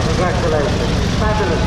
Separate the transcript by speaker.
Speaker 1: Congratulations. Fabulous.